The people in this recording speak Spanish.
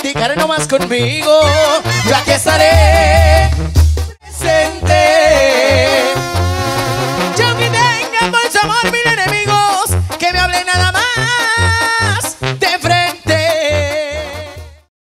practicar nomás conmigo. Ya que